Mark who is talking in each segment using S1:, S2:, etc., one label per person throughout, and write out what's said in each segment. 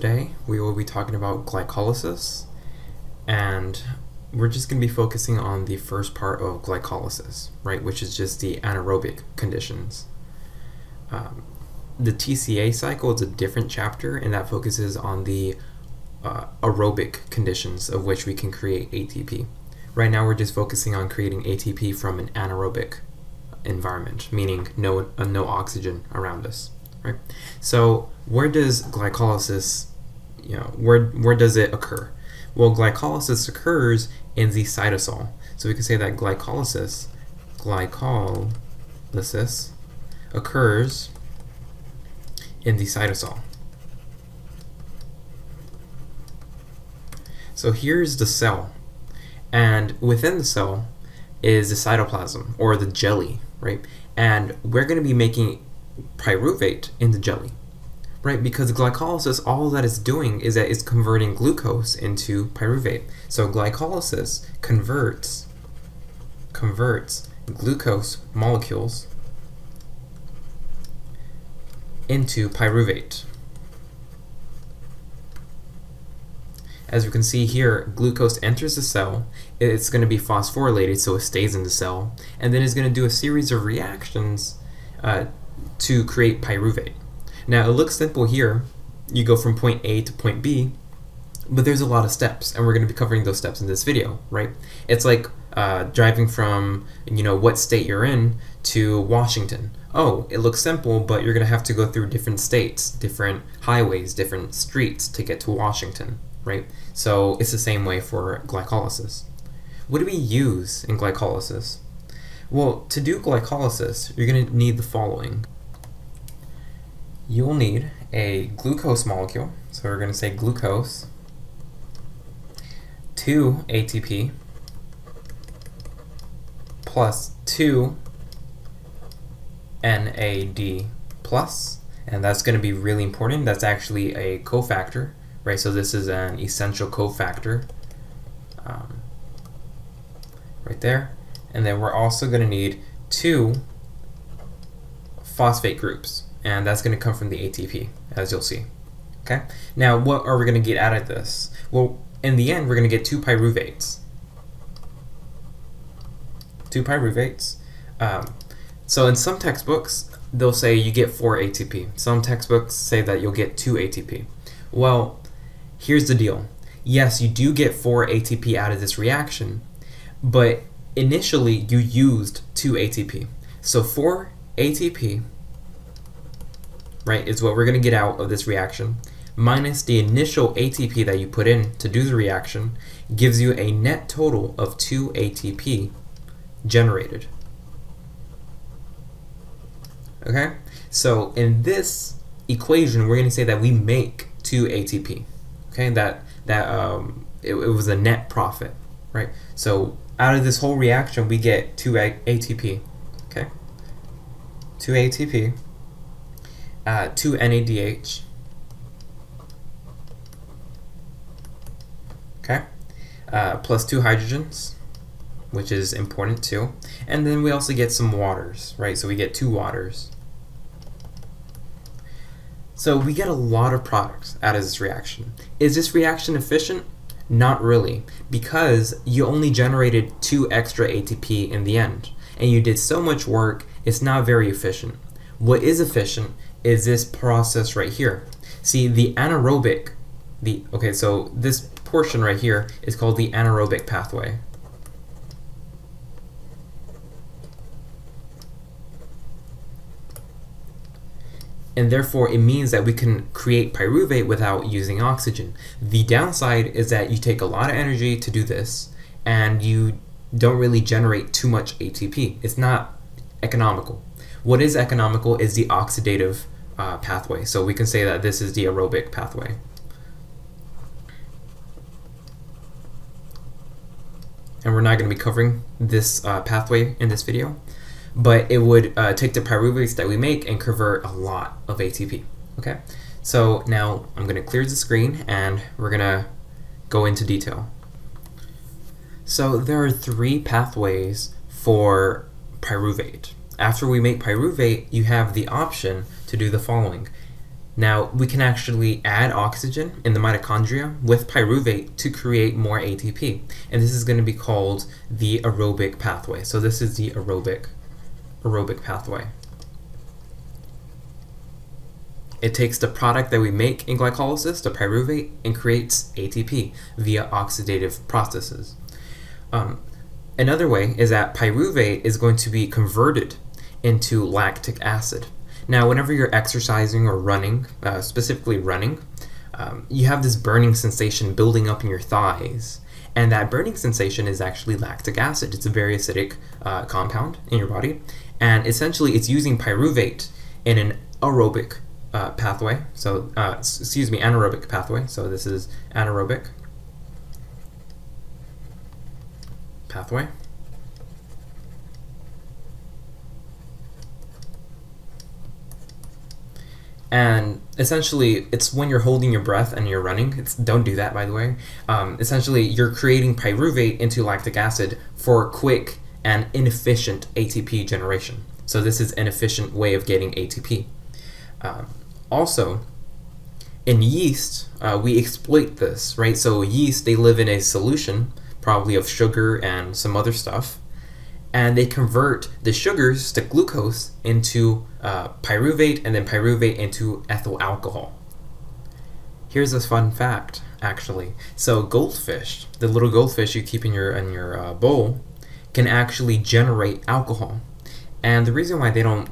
S1: today we will be talking about glycolysis and we're just going to be focusing on the first part of glycolysis, right, which is just the anaerobic conditions. Um, the TCA cycle is a different chapter and that focuses on the uh, aerobic conditions of which we can create ATP. Right now we're just focusing on creating ATP from an anaerobic environment, meaning no, uh, no oxygen around us right? So where does glycolysis, you know, where where does it occur? Well, glycolysis occurs in the cytosol. So we can say that glycolysis, glycolysis occurs in the cytosol. So here's the cell, and within the cell is the cytoplasm or the jelly, right? And we're going to be making pyruvate in the jelly, right? Because glycolysis, all that it's doing is that it's converting glucose into pyruvate. So glycolysis converts converts glucose molecules into pyruvate. As you can see here, glucose enters the cell, it's going to be phosphorylated so it stays in the cell, and then it's going to do a series of reactions uh, to create pyruvate. Now it looks simple here. You go from point A to point B, but there's a lot of steps, and we're going to be covering those steps in this video, right? It's like uh, driving from, you know, what state you're in to Washington. Oh, it looks simple, but you're going to have to go through different states, different highways, different streets to get to Washington, right? So it's the same way for glycolysis. What do we use in glycolysis? Well, to do glycolysis, you're going to need the following you will need a glucose molecule. So we're going to say glucose, 2 ATP, plus 2 NAD plus, and that's going to be really important. That's actually a cofactor, right? So this is an essential cofactor um, right there. And then we're also going to need two phosphate groups and that's going to come from the ATP, as you'll see. Okay. Now, what are we going to get out of this? Well, in the end, we're going to get two pyruvates. Two pyruvates. Um, so in some textbooks, they'll say you get 4 ATP. Some textbooks say that you'll get 2 ATP. Well, here's the deal. Yes, you do get 4 ATP out of this reaction, but initially you used 2 ATP. So 4 ATP right, is what we're going to get out of this reaction, minus the initial ATP that you put in to do the reaction, gives you a net total of 2 ATP generated. Okay, so in this equation, we're going to say that we make 2 ATP. Okay, that that um, it, it was a net profit, right? So out of this whole reaction, we get 2 ATP. Okay, 2 ATP uh, 2 NADH. Okay, uh, plus two hydrogens, which is important too. And then we also get some waters, right? So we get two waters. So we get a lot of products out of this reaction. Is this reaction efficient? Not really, because you only generated two extra ATP in the end, and you did so much work, it's not very efficient. What is efficient is this process right here. See, the anaerobic, the okay, so this portion right here is called the anaerobic pathway. and therefore it means that we can create pyruvate without using oxygen. The downside is that you take a lot of energy to do this and you don't really generate too much ATP. It's not economical. What is economical is the oxidative uh, pathway. So we can say that this is the aerobic pathway. And we're not going to be covering this uh, pathway in this video, but it would uh, take the pyruvates that we make and convert a lot of ATP. Okay, so now I'm going to clear the screen and we're going to go into detail. So there are three pathways for pyruvate. After we make pyruvate, you have the option to do the following. Now, we can actually add oxygen in the mitochondria with pyruvate to create more ATP. And this is going to be called the aerobic pathway. So this is the aerobic aerobic pathway. It takes the product that we make in glycolysis, the pyruvate, and creates ATP via oxidative processes. Um, another way is that pyruvate is going to be converted into lactic acid. Now, whenever you're exercising or running, uh, specifically running, um, you have this burning sensation building up in your thighs. And that burning sensation is actually lactic acid. It's a very acidic uh, compound in your body. And essentially, it's using pyruvate in an aerobic uh, pathway. So, uh, excuse me, anaerobic pathway. So, this is anaerobic pathway. And essentially it's when you're holding your breath and you're running it's don't do that by the way um, essentially you're creating pyruvate into lactic acid for quick and inefficient atp generation. So this is an efficient way of getting atp um, also in yeast uh, we exploit this right? So yeast they live in a solution probably of sugar and some other stuff and they convert the sugars, to glucose, into uh, pyruvate and then pyruvate into ethyl alcohol. Here's a fun fact, actually. So goldfish, the little goldfish you keep in your in your uh, bowl, can actually generate alcohol, and the reason why they don't,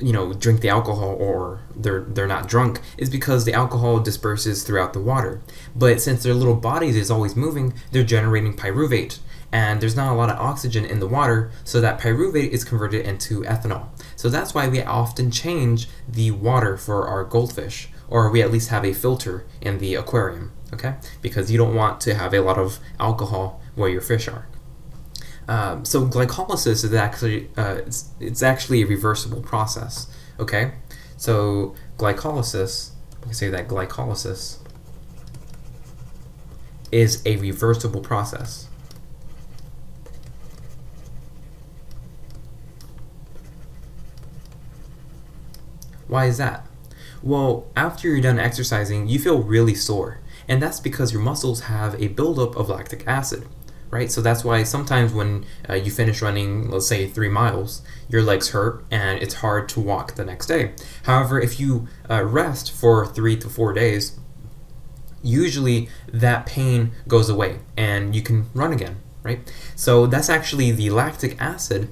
S1: you know, drink the alcohol or they're they're not drunk is because the alcohol disperses throughout the water. But since their little bodies is always moving, they're generating pyruvate, and there's not a lot of oxygen in the water, so that pyruvate is converted into ethanol. So that's why we often change the water for our goldfish, or we at least have a filter in the aquarium, okay? Because you don't want to have a lot of alcohol where your fish are. Um, so glycolysis is actually uh, it's, it's actually a reversible process, okay? So glycolysis, we can say that glycolysis is a reversible process. Why is that? Well, after you're done exercising, you feel really sore, and that's because your muscles have a buildup of lactic acid, right? So that's why sometimes when uh, you finish running, let's say three miles, your legs hurt and it's hard to walk the next day. However, if you uh, rest for three to four days, usually that pain goes away and you can run again, right? So that's actually the lactic acid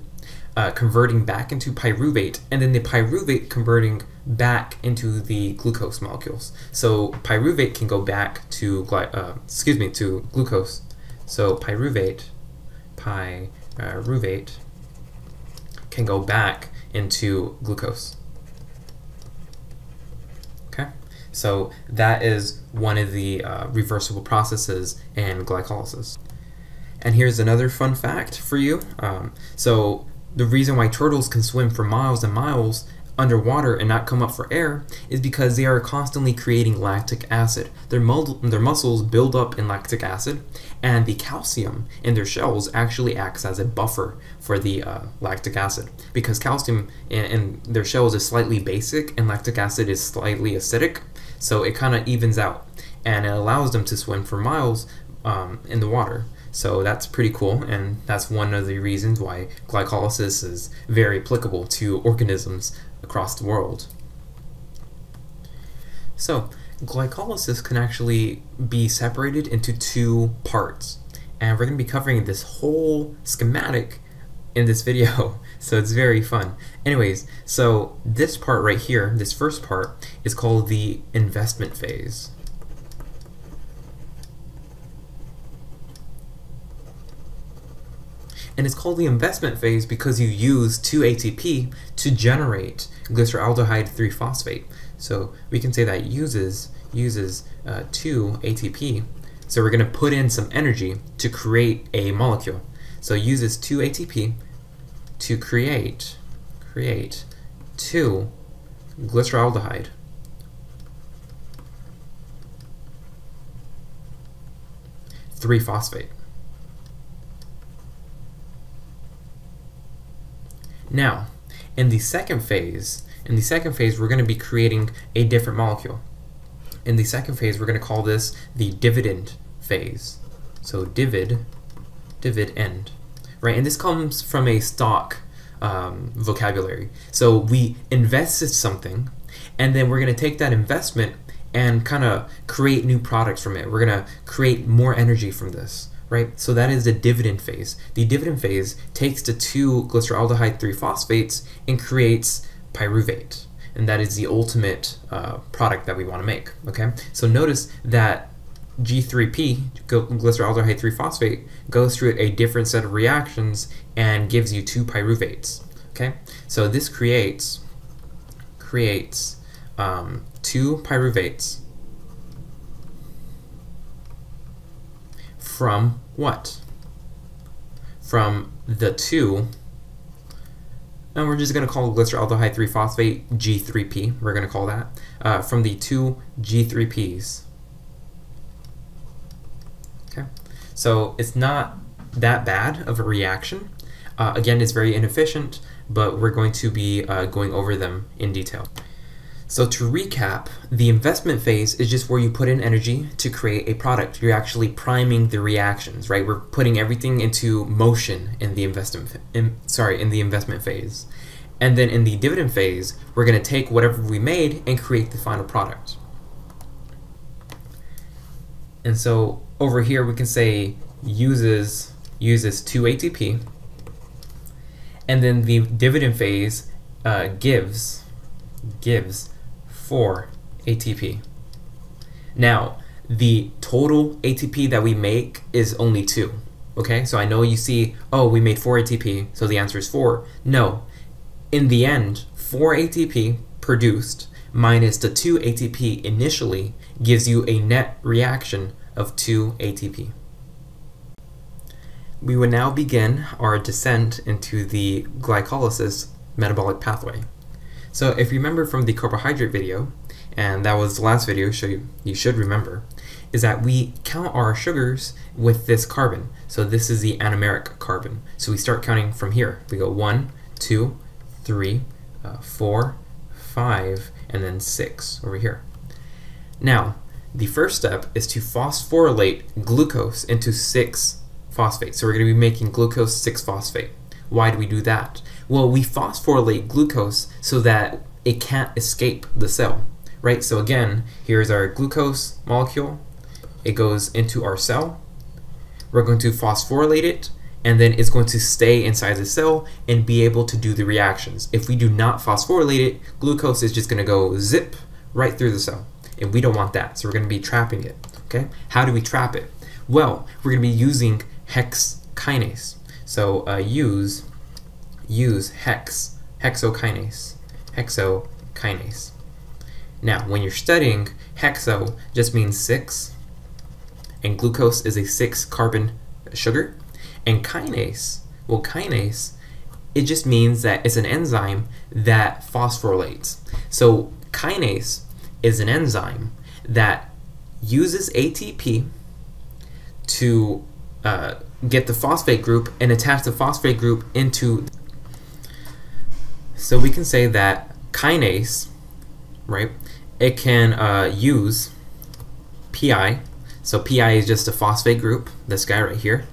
S1: uh, converting back into pyruvate, and then the pyruvate converting back into the glucose molecules. So pyruvate can go back to uh, excuse me to glucose. So pyruvate, pyruvate can go back into glucose. Okay, so that is one of the uh, reversible processes in glycolysis. And here's another fun fact for you. Um, so the reason why turtles can swim for miles and miles underwater and not come up for air is because they are constantly creating lactic acid. Their, their muscles build up in lactic acid, and the calcium in their shells actually acts as a buffer for the uh, lactic acid. Because calcium in, in their shells is slightly basic and lactic acid is slightly acidic, so it kind of evens out and it allows them to swim for miles um, in the water. So that's pretty cool, and that's one of the reasons why glycolysis is very applicable to organisms across the world. So, glycolysis can actually be separated into two parts, and we're going to be covering this whole schematic in this video, so it's very fun. Anyways, so this part right here, this first part, is called the investment phase. And it's called the investment phase because you use 2-ATP to generate glyceraldehyde 3-phosphate. So we can say that uses uses uh, 2-ATP. So we're going to put in some energy to create a molecule. So uses 2-ATP to create create 2 glyceraldehyde. Three phosphate. Now, in the second phase, In the second phase, we're going to be creating a different molecule. In the second phase, we're going to call this the dividend phase. So divid, divid end, right? And this comes from a stock um, vocabulary. So we invested something, and then we're going to take that investment and kind of create new products from it. We're going to create more energy from this right? So that is the dividend phase. The dividend phase takes the two glyceraldehyde 3-phosphates and creates pyruvate. And that is the ultimate uh, product that we want to make, okay? So notice that G3P, glyceraldehyde 3-phosphate, goes through a different set of reactions and gives you two pyruvates, okay? So this creates, creates um, two pyruvates from what? From the two, and we're just going to call glyceraldehyde 3-phosphate G3P, we're going to call that, uh, from the two G3Ps. Okay, so it's not that bad of a reaction. Uh, again, it's very inefficient, but we're going to be uh, going over them in detail. So to recap, the investment phase is just where you put in energy to create a product. You're actually priming the reactions, right? We're putting everything into motion in the investment in, sorry, in the investment phase. And then in the dividend phase, we're going to take whatever we made and create the final product. And so over here we can say uses uses 2 ATP and then the dividend phase uh, gives gives 4 ATP. Now, the total ATP that we make is only 2. Okay, so I know you see, oh, we made 4 ATP, so the answer is 4. No, in the end, 4 ATP produced minus the 2 ATP initially gives you a net reaction of 2 ATP. We will now begin our descent into the glycolysis metabolic pathway. So if you remember from the carbohydrate video, and that was the last video, so you, you should remember, is that we count our sugars with this carbon. So this is the anomeric carbon. So we start counting from here. We go one, two, three, uh, four, five, and then six over here. Now, the first step is to phosphorylate glucose into 6-phosphate. So we're going to be making glucose 6-phosphate. Why do we do that? Well, we phosphorylate glucose so that it can't escape the cell, right? So again, here's our glucose molecule. It goes into our cell. We're going to phosphorylate it, and then it's going to stay inside the cell and be able to do the reactions. If we do not phosphorylate it, glucose is just going to go zip right through the cell, and we don't want that, so we're going to be trapping it, okay? How do we trap it? Well, we're going to be using hex kinase. So uh, use use hex, hexokinase, hexokinase. Now, when you're studying, hexo just means six, and glucose is a six carbon sugar, and kinase, well, kinase, it just means that it's an enzyme that phosphorylates. So kinase is an enzyme that uses ATP to uh, get the phosphate group and attach the phosphate group into so we can say that kinase, right, it can uh, use PI. So PI is just a phosphate group, this guy right here.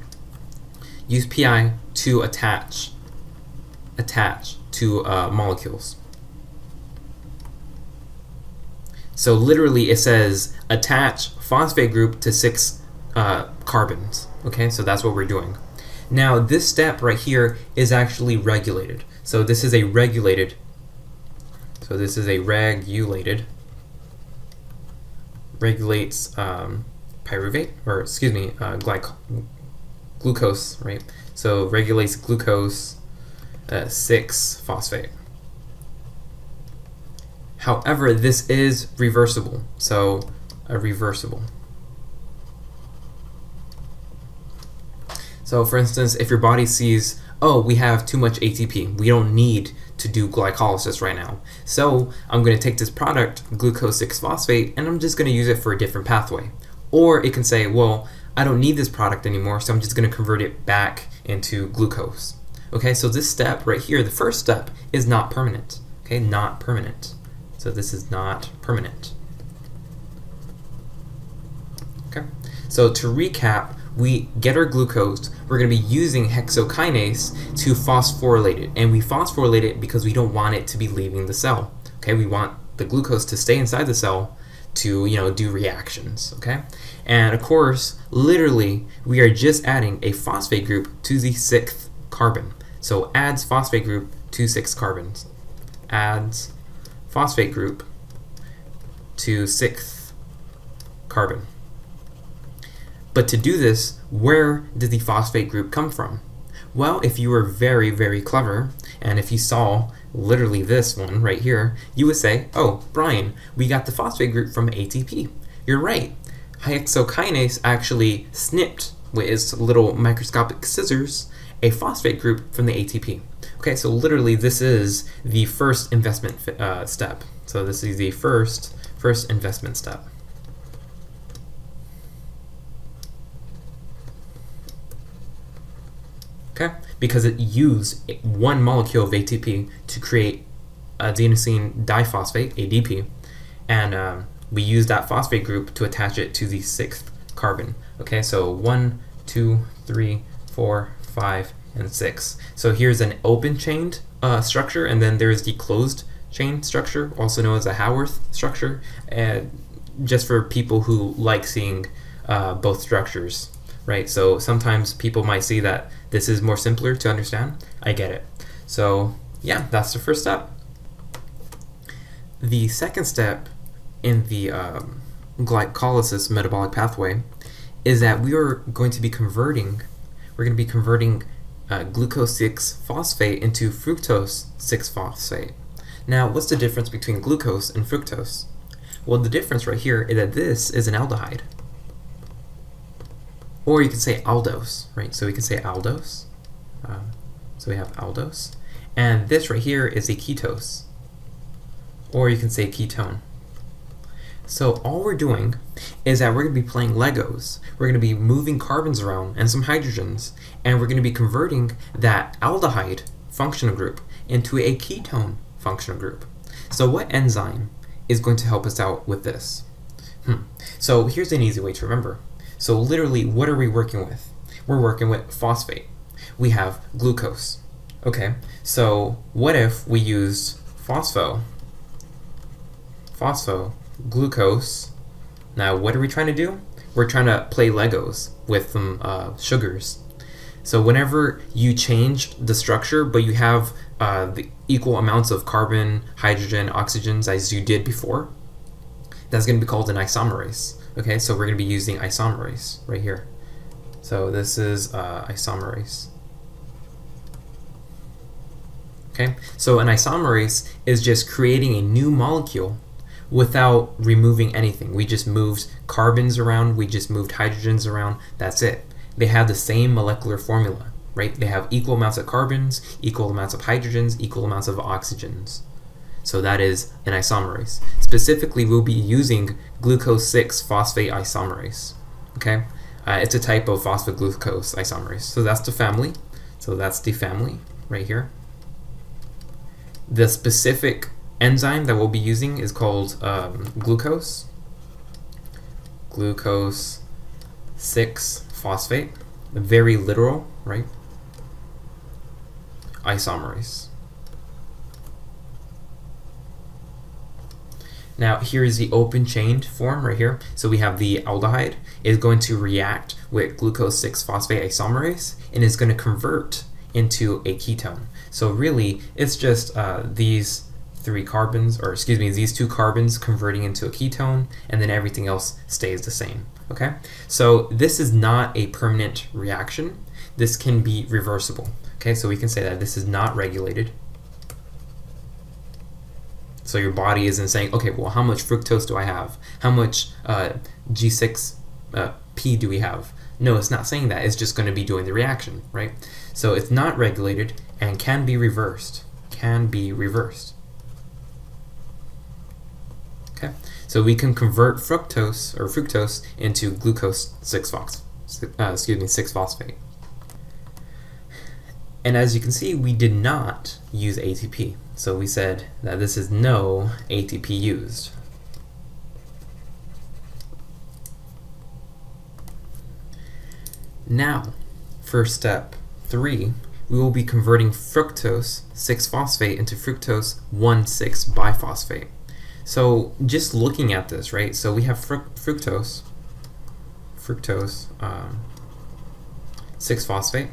S1: Use PI to attach, attach to uh, molecules. So literally it says attach phosphate group to six uh, carbons. Okay, so that's what we're doing. Now this step right here is actually regulated. So this is a regulated, so this is a regulated, regulates um, pyruvate, or excuse me, uh, glucose, right? So regulates glucose uh, 6-phosphate. However, this is reversible, so a reversible. So for instance, if your body sees oh, we have too much ATP. We don't need to do glycolysis right now. So I'm going to take this product, glucose 6-phosphate, and I'm just going to use it for a different pathway. Or it can say, well, I don't need this product anymore, so I'm just going to convert it back into glucose. Okay, so this step right here, the first step, is not permanent. Okay, not permanent. So this is not permanent. Okay, so to recap, we get our glucose, we're going to be using hexokinase to phosphorylate it. And we phosphorylate it because we don't want it to be leaving the cell. Okay, we want the glucose to stay inside the cell to, you know, do reactions, okay? And of course, literally, we are just adding a phosphate group to the sixth carbon. So adds phosphate group to six carbons. Adds phosphate group to sixth carbon. But to do this, where did the phosphate group come from? Well, if you were very, very clever, and if you saw literally this one right here, you would say, oh, Brian, we got the phosphate group from ATP. You're right. Hexokinase actually snipped with its little microscopic scissors a phosphate group from the ATP. Okay, so literally this is the first investment uh, step. So this is the first first investment step. Okay, because it used one molecule of ATP to create adenosine diphosphate, ADP, and um, we use that phosphate group to attach it to the sixth carbon. Okay, so one, two, three, four, five, and six. So here's an open chained uh, structure, and then there's the closed chain structure, also known as a Haworth structure, and just for people who like seeing uh, both structures, right? So sometimes people might see that this is more simpler to understand. I get it. So yeah, that's the first step. The second step in the um, glycolysis metabolic pathway is that we are going to be converting, we're going to be converting uh, glucose 6 phosphate into fructose 6 phosphate. Now, what's the difference between glucose and fructose? Well, the difference right here is that this is an aldehyde. Or you can say aldose, right? So we can say aldose. Um, so we have aldose. And this right here is a ketose. Or you can say ketone. So all we're doing is that we're going to be playing Legos. We're going to be moving carbons around and some hydrogens, and we're going to be converting that aldehyde functional group into a ketone functional group. So what enzyme is going to help us out with this? Hmm. So here's an easy way to remember. So literally, what are we working with? We're working with phosphate. We have glucose. Okay, so what if we use phospho, phospho glucose. Now, what are we trying to do? We're trying to play Legos with some uh, sugars. So whenever you change the structure, but you have uh, the equal amounts of carbon, hydrogen, oxygens as you did before, that's going to be called an isomerase. Okay, so we're going to be using isomerase right here. So this is uh, isomerase. Okay, so an isomerase is just creating a new molecule without removing anything. We just moved carbons around, we just moved hydrogens around, that's it. They have the same molecular formula, right? They have equal amounts of carbons, equal amounts of hydrogens, equal amounts of oxygens. So that is an isomerase. Specifically, we'll be using glucose 6-phosphate isomerase, okay? Uh, it's a type of phosphoglucose isomerase. So that's the family. So that's the family right here. The specific enzyme that we'll be using is called um, glucose. Glucose 6-phosphate. Very literal, right? Isomerase. Now here is the open chained form right here. So we have the aldehyde is going to react with glucose 6-phosphate isomerase and is going to convert into a ketone. So really it's just uh, these three carbons, or excuse me, these two carbons converting into a ketone, and then everything else stays the same. Okay, so this is not a permanent reaction. This can be reversible. Okay, so we can say that this is not regulated. So your body isn't saying, okay, well, how much fructose do I have? How much uh, G6P uh, do we have? No, it's not saying that. It's just going to be doing the reaction, right? So it's not regulated and can be reversed. Can be reversed. Okay, so we can convert fructose or fructose into glucose 6 phos uh, excuse me 6 phosphate. And as you can see, we did not use ATP. So we said that this is no ATP used. Now, for step 3, we will be converting fructose 6-phosphate into fructose 1,6-biphosphate. So just looking at this, right? So we have fructose, fructose um, 6-phosphate,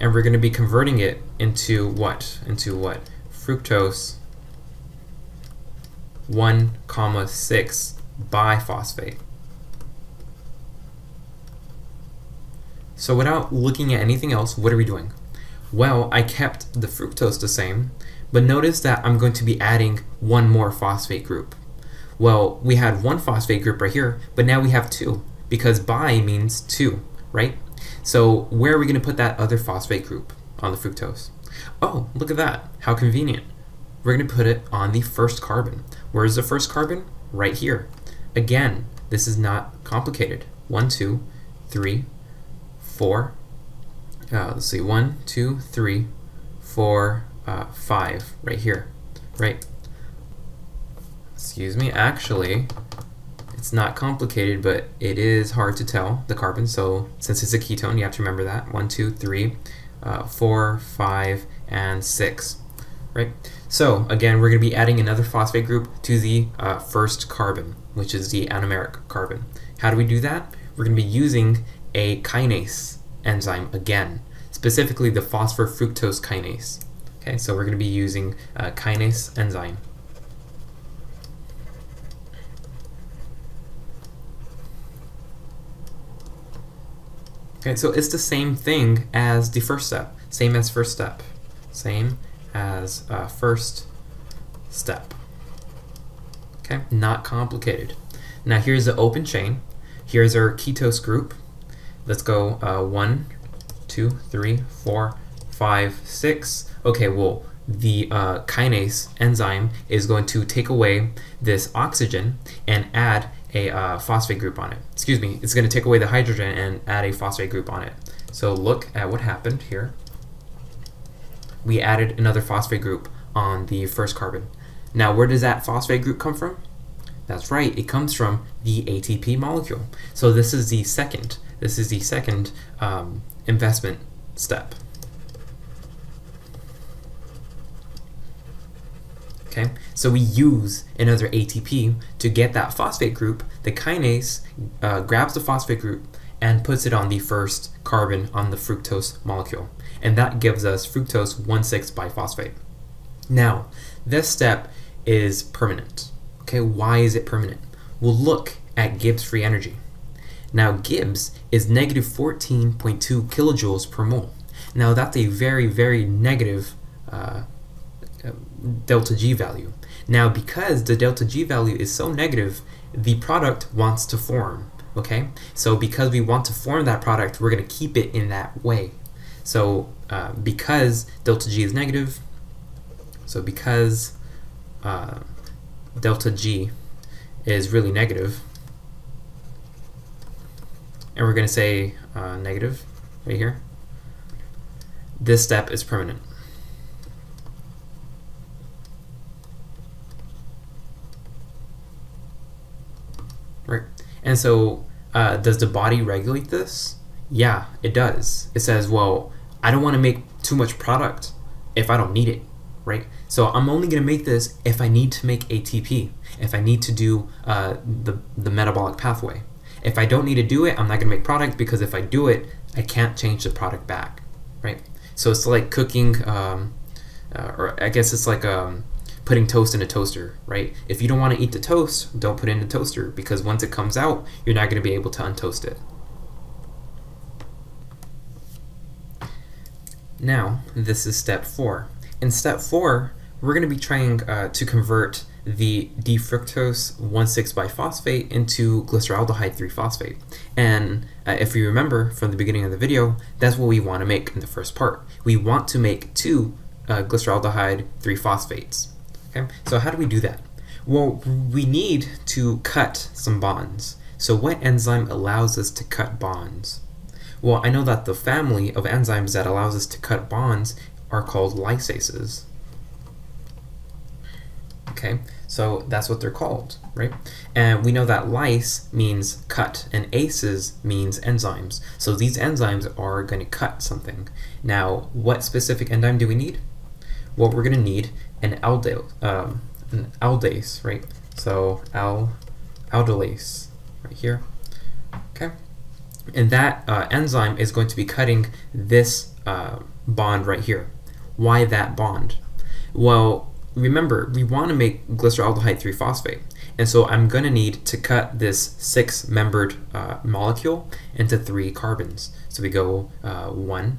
S1: and we're going to be converting it into what? Into what? Fructose 1 comma 6 biphosphate. So without looking at anything else, what are we doing? Well, I kept the fructose the same, but notice that I'm going to be adding one more phosphate group. Well, we had one phosphate group right here, but now we have two, because bi means two, right? So where are we going to put that other phosphate group on the fructose? Oh, look at that. How convenient. We're going to put it on the first carbon. Where is the first carbon? Right here. Again, this is not complicated. One, two, three, four. Uh, let's see, one, two, three, four, uh, five, right here, right? Excuse me, actually, it's not complicated, but it is hard to tell the carbon. So since it's a ketone, you have to remember that. One, two, three, uh, four, five, and six, right? So again, we're going to be adding another phosphate group to the uh, first carbon, which is the anomeric carbon. How do we do that? We're going to be using a kinase enzyme again, specifically the phosphor fructose kinase. Okay, so we're going to be using a kinase enzyme. Okay, so it's the same thing as the first step, same as first step, same as uh, first step. Okay, not complicated. Now here's the open chain. Here's our ketose group. Let's go uh, one, two, three, four, five, six. Okay, well, the uh, kinase enzyme is going to take away this oxygen and add a uh, phosphate group on it. Excuse me, it's going to take away the hydrogen and add a phosphate group on it. So look at what happened here. We added another phosphate group on the first carbon. Now, where does that phosphate group come from? That's right, it comes from the ATP molecule. So this is the second. This is the second um, investment step. Okay, so we use another ATP to get that phosphate group. The kinase uh, grabs the phosphate group and puts it on the first carbon on the fructose molecule. And that gives us fructose 1,6 biphosphate. Now, this step is permanent. Okay, why is it permanent? We'll look at Gibbs free energy. Now Gibbs is negative 14.2 kilojoules per mole. Now that's a very, very negative uh, delta G value. Now because the delta G value is so negative, the product wants to form, okay? So because we want to form that product, we're gonna keep it in that way. So uh, because delta G is negative, so because uh, delta G is really negative, and we're going to say uh, negative right here, this step is permanent. Right. And so uh, does the body regulate this? Yeah, it does. It says, well, I don't want to make too much product if I don't need it, right? So I'm only going to make this if I need to make ATP, if I need to do uh, the, the metabolic pathway. If I don't need to do it, I'm not going to make product because if I do it, I can't change the product back, right? So it's like cooking, um, uh, or I guess it's like um, putting toast in a toaster, right? If you don't want to eat the toast, don't put it in the toaster because once it comes out, you're not going to be able to untoast it. Now, this is step four. In step four, we're going to be trying uh, to convert the D-fructose 1,6-biphosphate into glyceraldehyde 3-phosphate. And uh, if you remember from the beginning of the video, that's what we want to make in the first part. We want to make two uh, glyceraldehyde 3-phosphates. Okay, so how do we do that? Well, we need to cut some bonds. So what enzyme allows us to cut bonds? Well, I know that the family of enzymes that allows us to cut bonds are called lysases. Okay, so that's what they're called, right? And we know that lyse means cut and aces means enzymes. So these enzymes are going to cut something. Now, what specific enzyme do we need? What we're going to need an aldase, um, an aldase, right? So al aldolase right here. Okay, and that uh, enzyme is going to be cutting this uh, bond right here. Why that bond? Well, remember, we want to make glyceraldehyde 3-phosphate. And so I'm going to need to cut this six-membered uh, molecule into three carbons. So we go uh, one,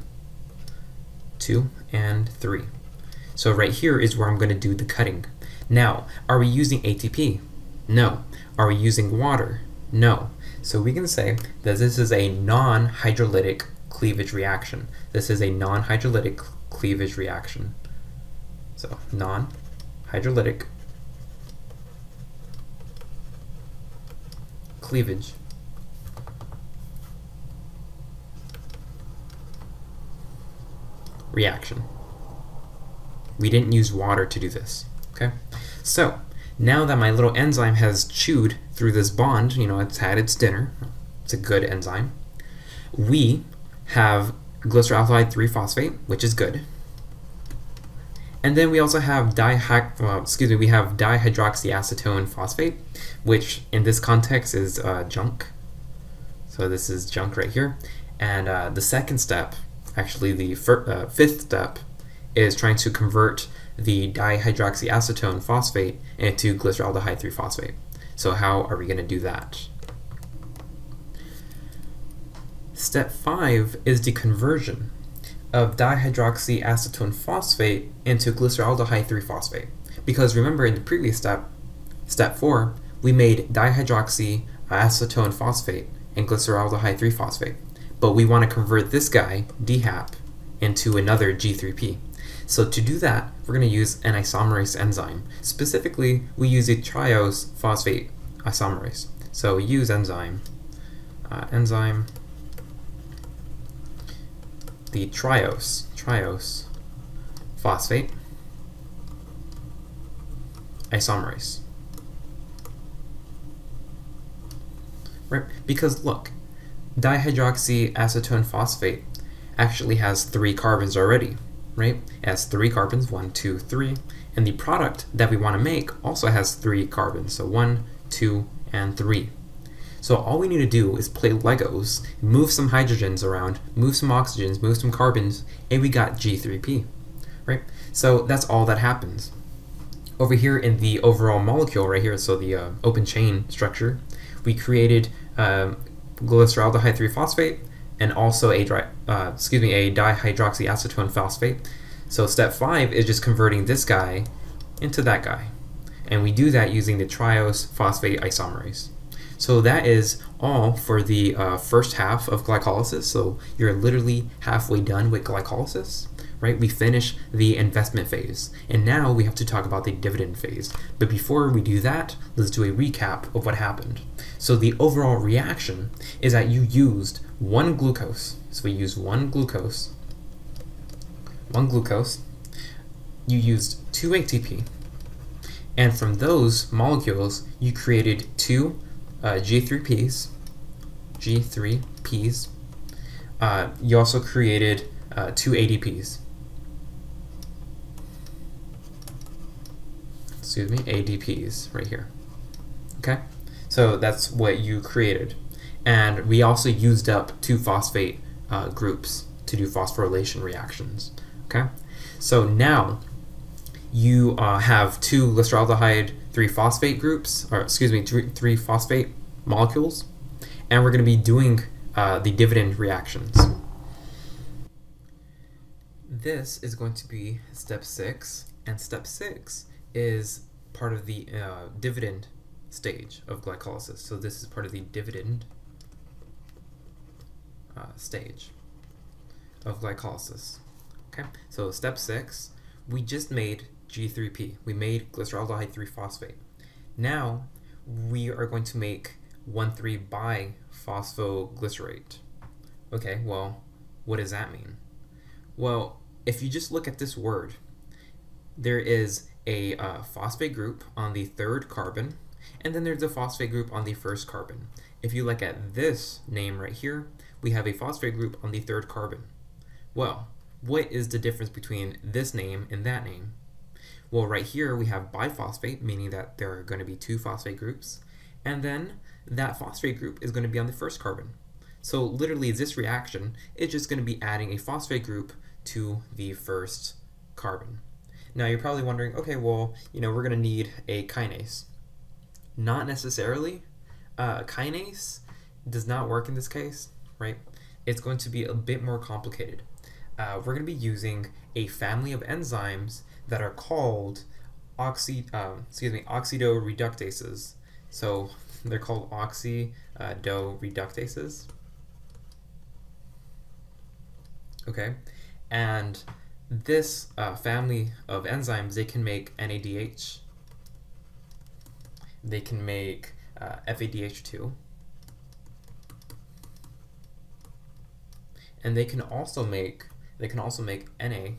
S1: two, and three. So right here is where I'm going to do the cutting. Now, are we using ATP? No. Are we using water? No. So we can say that this is a non-hydrolytic cleavage reaction. This is a non-hydrolytic cleavage reaction. So non-hydrolytic cleavage reaction. We didn't use water to do this, okay? So, now that my little enzyme has chewed through this bond, you know, it's had its dinner, it's a good enzyme, we have glyceraldehyde 3-phosphate, which is good. And then we also have dihy well, excuse me, we have dihydroxyacetone phosphate, which in this context is uh, junk. So this is junk right here. And uh, the second step, actually the uh, fifth step, is trying to convert the dihydroxyacetone phosphate into glyceraldehyde 3-phosphate. So how are we going to do that? Step 5 is the conversion of dihydroxyacetone phosphate into glyceraldehyde 3-phosphate. Because remember in the previous step, step 4, we made dihydroxyacetone phosphate and glyceraldehyde 3-phosphate. But we want to convert this guy, DHAP, into another G3P. So to do that, we're going to use an isomerase enzyme. Specifically, we use a triose phosphate isomerase. So we use enzyme, uh, enzyme, the triose, triose phosphate isomerase. Right? Because look, dihydroxyacetone phosphate actually has three carbons already right? Has three carbons, one, two, three. And the product that we want to make also has three carbons, so one, two, and three. So all we need to do is play Legos, move some hydrogens around, move some oxygens, move some carbons, and we got G3P, right? So that's all that happens. Over here in the overall molecule right here, so the uh, open chain structure, we created um, glyceraldehyde 3-phosphate, and also a uh, excuse me, a dihydroxyacetone phosphate. So step five is just converting this guy into that guy. And we do that using the triose phosphate isomerase. So that is all for the uh, first half of glycolysis. So you're literally halfway done with glycolysis, right? We finish the investment phase. And now we have to talk about the dividend phase. But before we do that, let's do a recap of what happened. So the overall reaction is that you used one glucose. So we use one glucose, one glucose. You used two ATP. And from those molecules, you created two uh, G3Ps, G3Ps. Uh, you also created uh, two ADPs. Excuse me, ADPs right here. Okay? So that's what you created. And we also used up two phosphate uh, groups to do phosphorylation reactions. Okay, so now you uh, have two glyceraldehyde 3-phosphate groups, or excuse me, three, three phosphate molecules, and we're going to be doing uh, the dividend reactions. This is going to be step 6, and step 6 is part of the uh, dividend stage of glycolysis. So this is part of the dividend uh, stage of glycolysis. Okay, so step six, we just made G3P. We made glyceraldehyde 3-phosphate. Now we are going to make 1,3-biphosphoglycerate. Okay, well, what does that mean? Well, if you just look at this word, there is a uh, phosphate group on the third carbon, and then there's a phosphate group on the first carbon. If you look at this name right here, we have a phosphate group on the third carbon. Well, what is the difference between this name and that name? Well, right here we have biphosphate, meaning that there are going to be two phosphate groups, and then that phosphate group is going to be on the first carbon. So literally this reaction is just going to be adding a phosphate group to the first carbon. Now you're probably wondering, okay, well, you know, we're going to need a kinase. Not necessarily. Uh, kinase does not work in this case, right? It's going to be a bit more complicated. Uh, we're going to be using a family of enzymes that are called oxy, um, excuse me, oxidoreductases. So they're called oxidoreductases. Okay, and this uh, family of enzymes, they can make NADH, they can make uh, FADH2, and they can also make they can also make NADPH.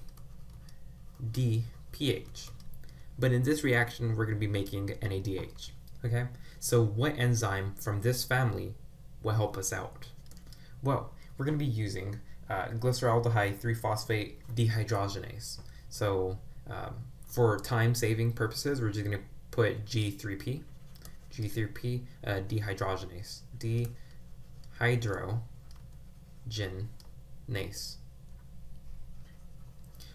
S1: But in this reaction, we're going to be making NADH. Okay, so what enzyme from this family will help us out? Well, we're going to be using uh, glyceraldehyde 3-phosphate dehydrogenase. So um, for time-saving purposes, we're just going to put G3P, G3P uh, dehydrogenase, dehydrogenase.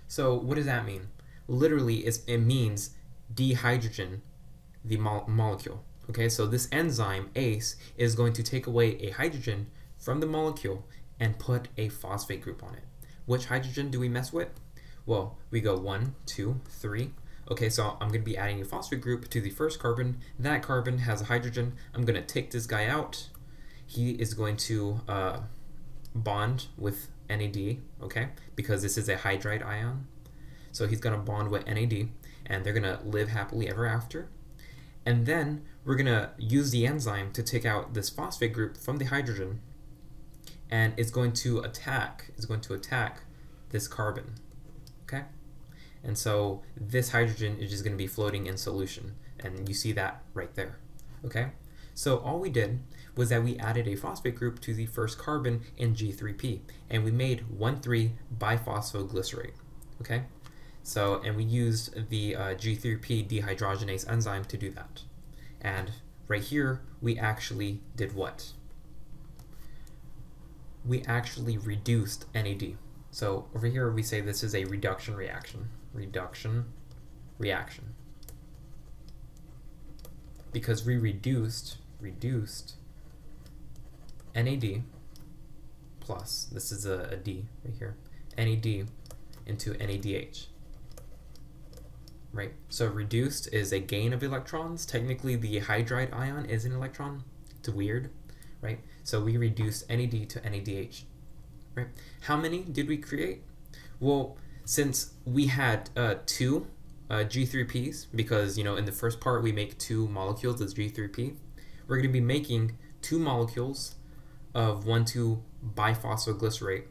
S1: So what does that mean? Literally, it means dehydrogen the mo molecule. Okay, so this enzyme ACE is going to take away a hydrogen from the molecule and put a phosphate group on it. Which hydrogen do we mess with? Well, we go one, two, three. Okay, so I'm going to be adding a phosphate group to the first carbon. That carbon has a hydrogen. I'm going to take this guy out. He is going to uh, bond with NAD, okay, because this is a hydride ion. So he's going to bond with NAD, and they're going to live happily ever after. And then we're going to use the enzyme to take out this phosphate group from the hydrogen and it's going to attack it's going to attack this carbon okay and so this hydrogen is just going to be floating in solution and you see that right there okay so all we did was that we added a phosphate group to the first carbon in G3P and we made 1,3-biphosphoglycerate okay so and we used the uh, G3P dehydrogenase enzyme to do that and right here we actually did what we actually reduced NAD. So over here we say this is a reduction reaction. Reduction reaction. Because we reduced, reduced NAD plus, this is a, a D right here, NAD into NADH. Right, so reduced is a gain of electrons. Technically the hydride ion is an electron. It's weird right? So we reduced NAD to NADH, right? How many did we create? Well, since we had uh, two uh, G3Ps, because you know in the first part we make two molecules as G3P, we're going to be making two molecules of 1,2-biphosphoglycerate,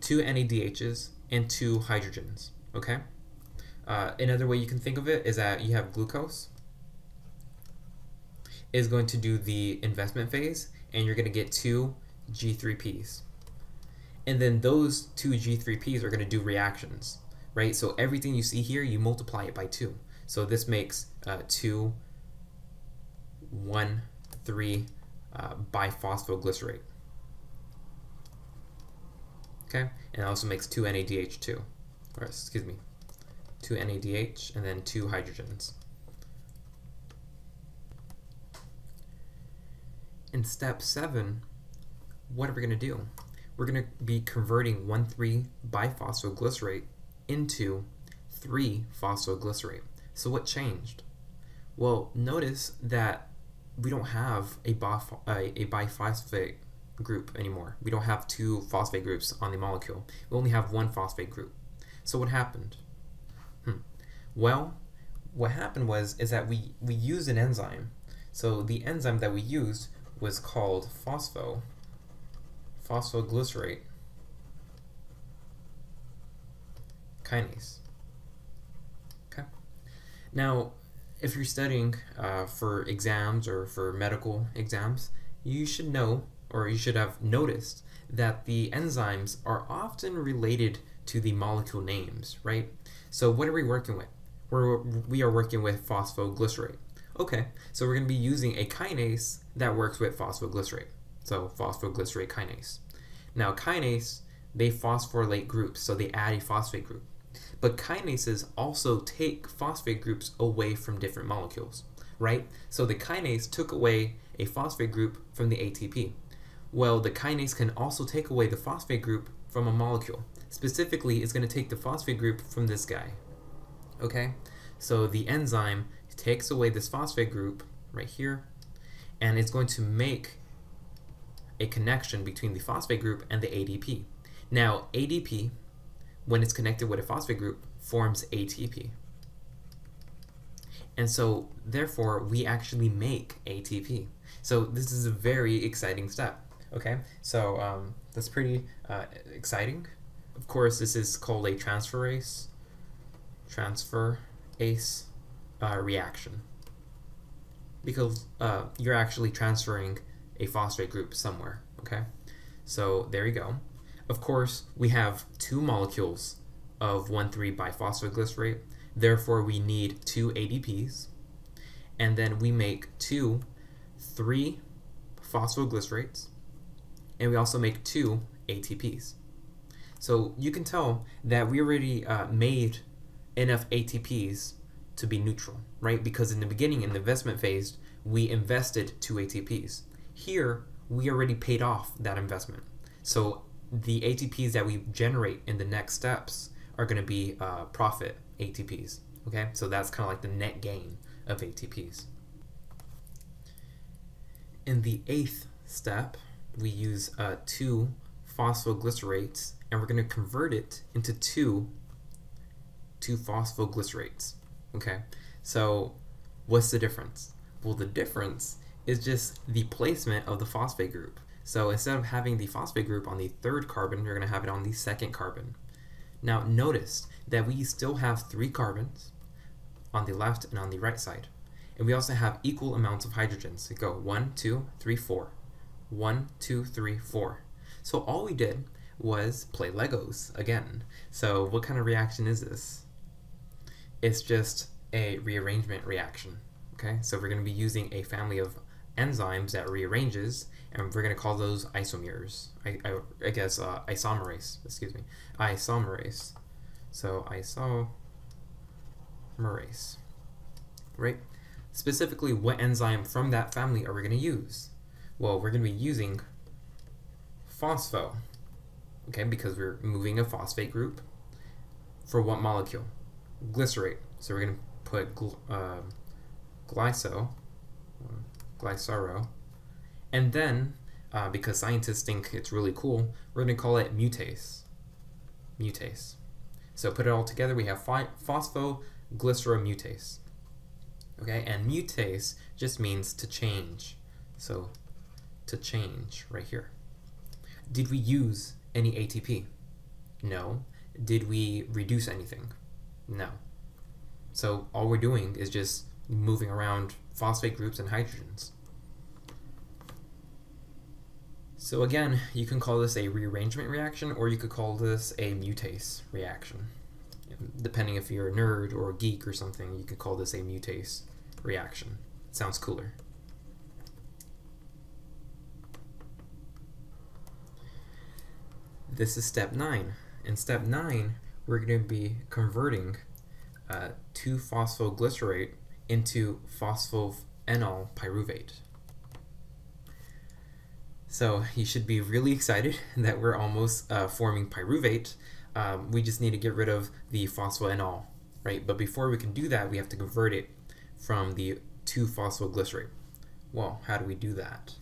S1: two NADHs, and two hydrogens, okay? Uh, another way you can think of it is that you have glucose, is going to do the investment phase, and you're going to get two G3Ps. And then those two G3Ps are going to do reactions, right? So everything you see here, you multiply it by two. So this makes uh, two, one, three uh, biphosphoglycerate. Okay, and it also makes two NADH2, or excuse me, two NADH and then two hydrogens. in step 7, what are we going to do? We're going to be converting 1,3-biphosphoglycerate into 3-phosphoglycerate. So what changed? Well, notice that we don't have a, biph a, a biphosphate group anymore. We don't have two phosphate groups on the molecule. We only have one phosphate group. So what happened? Hmm. Well, what happened was is that we, we used an enzyme. So the enzyme that we used was called phospho phosphoglycerate kinase. Okay. Now, if you're studying uh, for exams or for medical exams, you should know or you should have noticed that the enzymes are often related to the molecule names, right? So what are we working with? We're, we are working with phosphoglycerate. Okay, so we're going to be using a kinase that works with phosphoglycerate. So phosphoglycerate kinase. Now kinase, they phosphorylate groups, so they add a phosphate group. But kinases also take phosphate groups away from different molecules, right? So the kinase took away a phosphate group from the ATP. Well, the kinase can also take away the phosphate group from a molecule. Specifically, it's going to take the phosphate group from this guy. Okay? So the enzyme takes away this phosphate group right here, and it's going to make a connection between the phosphate group and the ADP. Now, ADP, when it's connected with a phosphate group, forms ATP. And so, therefore, we actually make ATP. So this is a very exciting step. Okay, so um, that's pretty uh, exciting. Of course, this is called a transferase, transferase uh, reaction because uh, you're actually transferring a phosphate group somewhere. Okay, so there you go. Of course, we have two molecules of 1,3 biphosphoglycerate. Therefore, we need two ADPs, and then we make two 3 phosphoglycerates and we also make two ATPs. So you can tell that we already uh, made enough ATPs to be neutral, right? Because in the beginning, in the investment phase, we invested two ATPs. Here, we already paid off that investment. So the ATPs that we generate in the next steps are going to be uh, profit ATPs. Okay, so that's kind of like the net gain of ATPs. In the eighth step, we use uh, two phosphoglycerates and we're going to convert it into two two phosphoglycerates. Okay, so what's the difference? Well, the difference is just the placement of the phosphate group. So instead of having the phosphate group on the third carbon, you're going to have it on the second carbon. Now notice that we still have three carbons on the left and on the right side. And we also have equal amounts of hydrogens. So go one, two, three, four. One, two, three, four. So all we did was play Legos again. So what kind of reaction is this? It's just a rearrangement reaction. Okay, so we're going to be using a family of enzymes that rearranges, and we're going to call those isomers. I, I, I guess uh, isomerase, excuse me, isomerase. So isomerase, right? Specifically, what enzyme from that family are we going to use? Well, we're going to be using phospho, okay, because we're moving a phosphate group. For what molecule? Glycerate. So we're going to put gl uh, glyso, glycero, and then, uh, because scientists think it's really cool, we're going to call it mutase. Mutase. So put it all together, we have phosphoglyceromutase. Okay, and mutase just means to change. So to change right here. Did we use any ATP? No. Did we reduce anything? No. So all we're doing is just moving around phosphate groups and hydrogens. So again, you can call this a rearrangement reaction or you could call this a mutase reaction depending if you're a nerd or a geek or something, you could call this a mutase reaction. It sounds cooler. This is step 9. In step 9, we're going to be converting uh, 2-phosphoglycerate into phosphoenol pyruvate. So you should be really excited that we're almost uh, forming pyruvate um, we just need to get rid of the phosphoenol, right? But before we can do that, we have to convert it from the 2-phosphoglycerate. Well, how do we do that?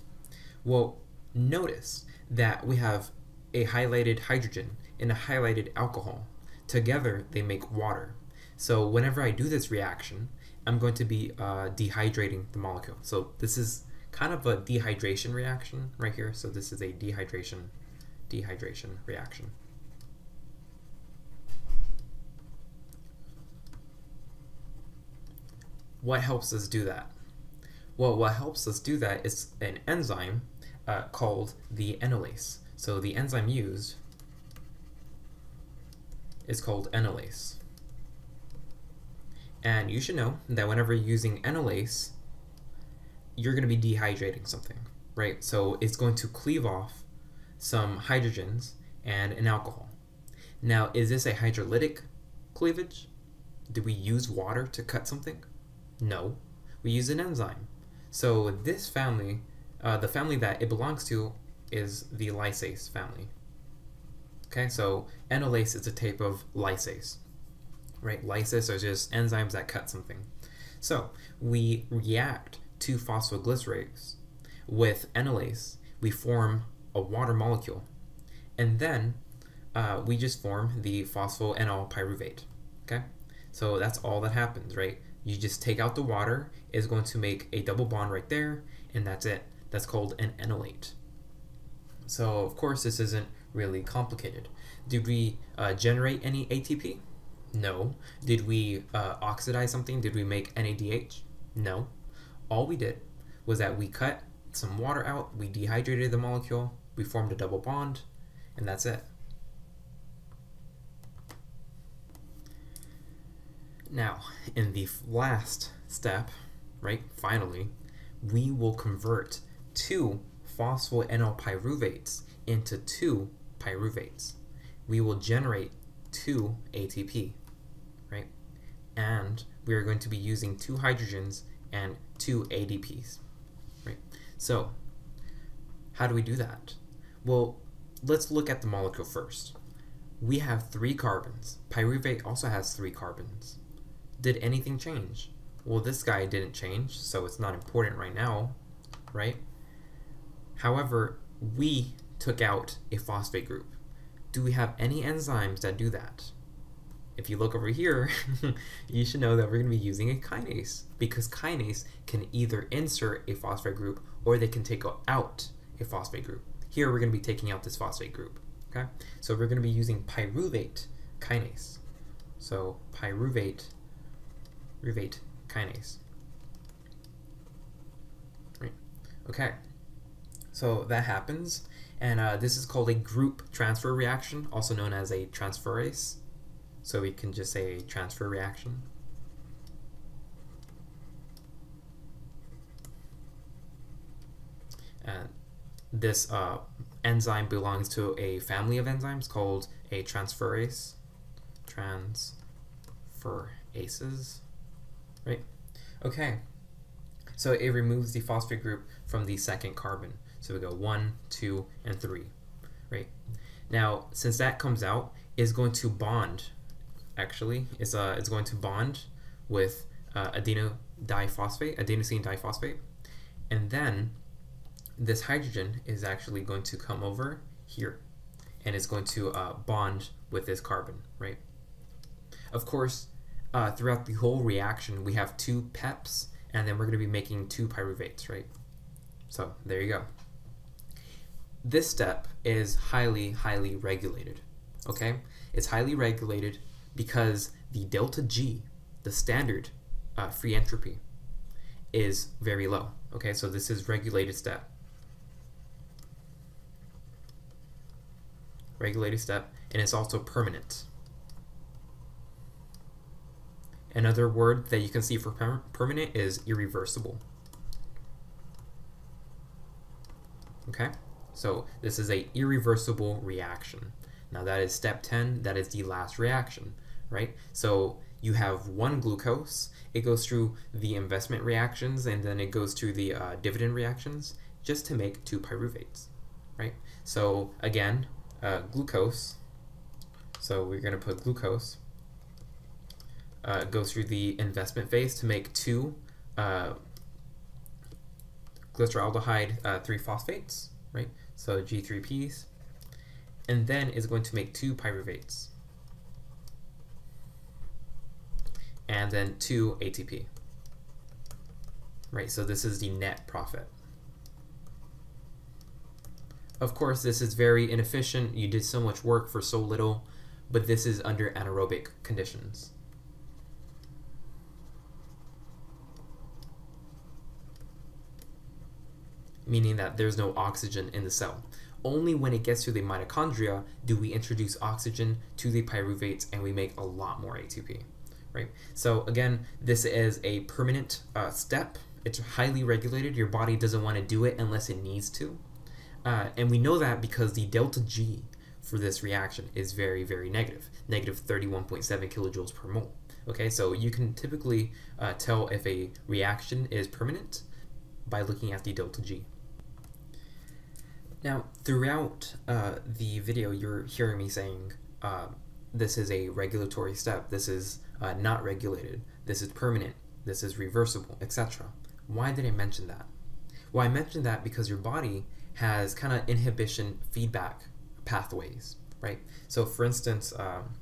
S1: Well, notice that we have a highlighted hydrogen and a highlighted alcohol. Together, they make water. So whenever I do this reaction, I'm going to be uh, dehydrating the molecule. So this is kind of a dehydration reaction right here. So this is a dehydration dehydration reaction. What helps us do that? Well, what helps us do that is an enzyme uh, called the enolase. So the enzyme used is called enolase. And you should know that whenever you're using enolase, you're going to be dehydrating something, right? So it's going to cleave off some hydrogens and an alcohol. Now, is this a hydrolytic cleavage? Do we use water to cut something? No, we use an enzyme. So this family, uh, the family that it belongs to is the lysase family. Okay, so enolase is a type of lysase, right? Lysase are just enzymes that cut something. So we react two phosphoglycerates. with enolase. We form a water molecule, and then uh, we just form the phosphoenol pyruvate. Okay, so that's all that happens, right? You just take out the water, is going to make a double bond right there, and that's it. That's called an enolate. So of course this isn't really complicated. Did we uh, generate any ATP? No. Did we uh, oxidize something? Did we make NADH? No. All we did was that we cut some water out, we dehydrated the molecule, we formed a double bond, and that's it. Now, in the last step, right, finally, we will convert two phosphoenol pyruvates into two pyruvates. We will generate two ATP, right? And we are going to be using two hydrogens and two ADPs, right? So, how do we do that? Well, let's look at the molecule first. We have three carbons. Pyruvate also has three carbons. Did anything change? Well, this guy didn't change, so it's not important right now, right? However, we took out a phosphate group. Do we have any enzymes that do that? If you look over here, you should know that we're going to be using a kinase because kinase can either insert a phosphate group or they can take out a phosphate group. Here we're going to be taking out this phosphate group. Okay, so we're going to be using pyruvate kinase. So pyruvate ruvate kinase. Right. Okay. So that happens, and uh, this is called a group transfer reaction, also known as a transferase. So we can just say transfer reaction. And this uh, enzyme belongs to a family of enzymes called a transferase. Transferases right? Okay, so it removes the phosphate group from the second carbon. So we go one, two, and three, right? Now, since that comes out, is going to bond, actually, it's, uh, it's going to bond with uh, adeno diphosphate, adenosine diphosphate, and then this hydrogen is actually going to come over here and it's going to uh, bond with this carbon, right? Of course, uh, throughout the whole reaction, we have two PEPs, and then we're going to be making two pyruvates, right? So there you go. This step is highly, highly regulated, okay? It's highly regulated because the delta G, the standard uh, free entropy, is very low, okay? So this is regulated step. Regulated step, and it's also permanent. Another word that you can see for per permanent is irreversible. Okay, so this is a irreversible reaction. Now that is step 10, that is the last reaction, right? So you have one glucose, it goes through the investment reactions and then it goes through the uh, dividend reactions just to make two pyruvates, right? So again, uh, glucose, so we're going to put glucose uh, go through the investment phase to make two uh, glyceraldehyde uh, 3 phosphates, right? So G3Ps, and then is going to make two pyruvates, and then two ATP, right? So this is the net profit. Of course, this is very inefficient. You did so much work for so little, but this is under anaerobic conditions. Meaning that there's no oxygen in the cell. Only when it gets to the mitochondria do we introduce oxygen to the pyruvates and we make a lot more ATP. Right? So again, this is a permanent uh, step. It's highly regulated. Your body doesn't want to do it unless it needs to. Uh, and we know that because the delta G for this reaction is very, very negative, negative 31.7 kilojoules per mole. Okay, so you can typically uh, tell if a reaction is permanent by looking at the delta G. Now, throughout uh, the video, you're hearing me saying uh, this is a regulatory step, this is uh, not regulated, this is permanent, this is reversible, etc. Why did I mention that? Well, I mentioned that because your body has kind of inhibition feedback pathways, right? So, for instance, um,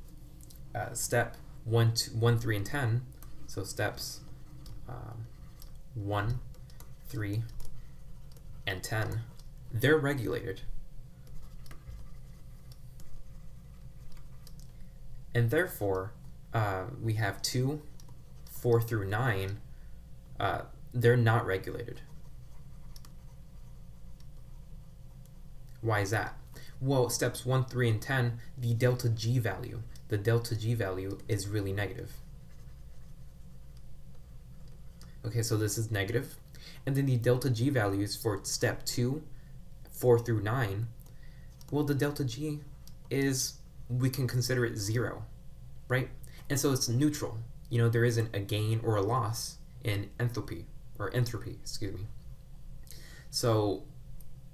S1: uh, step 1, two, 1, 3, and 10, so steps um, 1, 3, and 10 they're regulated. And therefore, uh, we have 2, 4 through 9, uh, they're not regulated. Why is that? Well, steps 1, 3, and 10, the delta G value, the delta G value is really negative. Okay, so this is negative. And then the delta G values for step 2 4 through 9, well, the delta G is, we can consider it 0, right? And so it's neutral. You know, there isn't a gain or a loss in enthalpy, or entropy, excuse me. So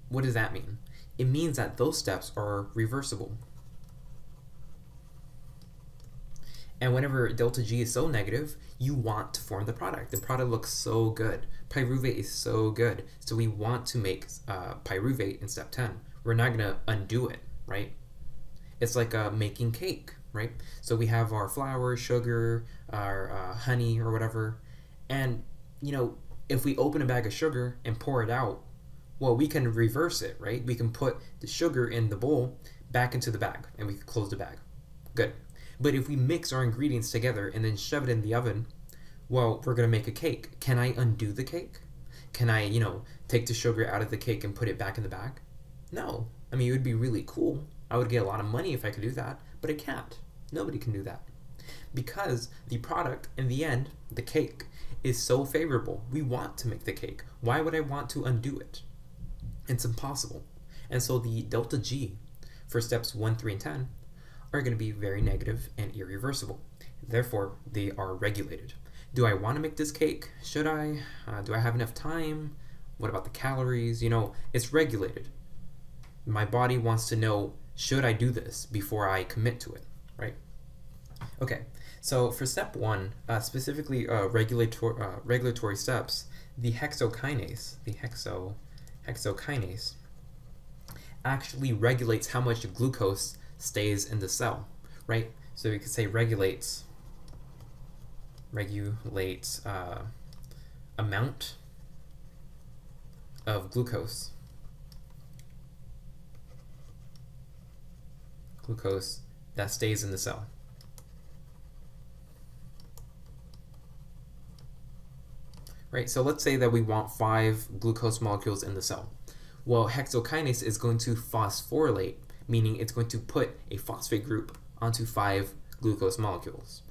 S1: what does that mean? It means that those steps are reversible. And whenever delta G is so negative, you want to form the product. The product looks so good. Pyruvate is so good. So we want to make uh, pyruvate in step 10. We're not going to undo it, right? It's like uh, making cake, right? So we have our flour, sugar, our uh, honey, or whatever. And, you know, if we open a bag of sugar and pour it out, well, we can reverse it, right? We can put the sugar in the bowl back into the bag, and we can close the bag. Good. But if we mix our ingredients together and then shove it in the oven, well, we're going to make a cake. Can I undo the cake? Can I, you know, take the sugar out of the cake and put it back in the bag? No. I mean, it would be really cool. I would get a lot of money if I could do that, but I can't. Nobody can do that. Because the product, in the end, the cake, is so favorable. We want to make the cake. Why would I want to undo it? It's impossible. And so the delta G for steps 1, 3, and 10 are going to be very negative and irreversible. Therefore, they are regulated. Do I want to make this cake? Should I? Uh, do I have enough time? What about the calories? You know, it's regulated. My body wants to know, should I do this before I commit to it, right? Okay, so for step one, uh, specifically uh, regulatory, uh, regulatory steps, the hexokinase, the hexo, hexokinase, actually regulates how much glucose stays in the cell, right? So we could say regulates, regulates uh, amount of glucose. Glucose that stays in the cell. Right, so let's say that we want five glucose molecules in the cell. Well, hexokinase is going to phosphorylate meaning it's going to put a phosphate group onto five glucose molecules.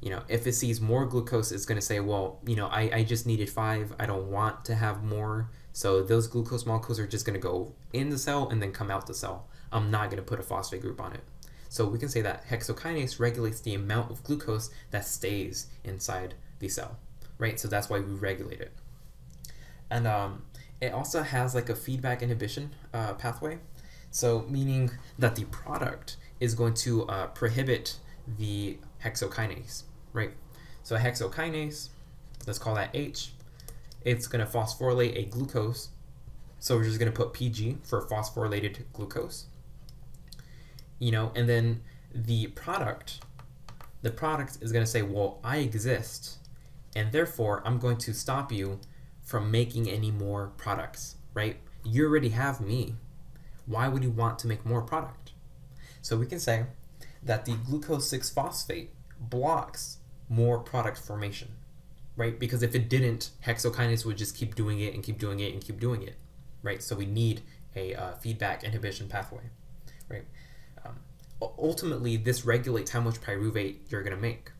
S1: You know, if it sees more glucose, it's going to say, well, you know, I, I just needed five. I don't want to have more. So those glucose molecules are just going to go in the cell and then come out the cell. I'm not going to put a phosphate group on it. So we can say that hexokinase regulates the amount of glucose that stays inside the cell, right? So that's why we regulate it. And um, it also has like a feedback inhibition uh, pathway. So meaning that the product is going to uh, prohibit the hexokinase, right? So hexokinase, let's call that H, it's going to phosphorylate a glucose. So we're just going to put PG for phosphorylated glucose. You know, and then the product, the product is going to say, well, I exist, and therefore I'm going to stop you from making any more products, right? You already have me why would you want to make more product? So we can say that the glucose 6 phosphate blocks more product formation, right? Because if it didn't, hexokinase would just keep doing it and keep doing it and keep doing it, right? So we need a uh, feedback inhibition pathway, right? Ultimately, this regulates how much pyruvate you're going to make,